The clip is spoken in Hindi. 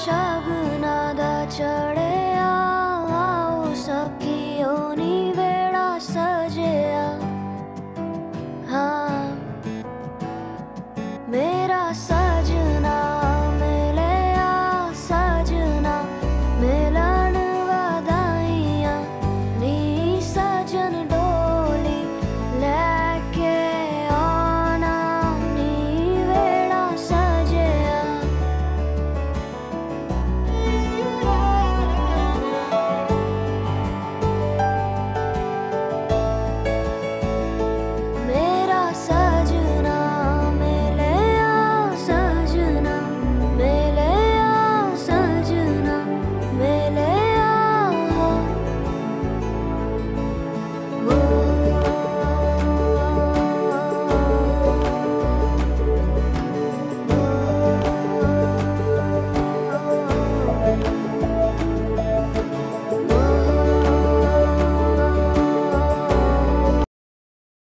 शगनाद चढ़े आओ सखियो नी बेड़ा सजया। हाँ मेरा सा